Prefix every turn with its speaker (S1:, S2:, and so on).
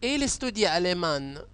S1: Ele studia alemán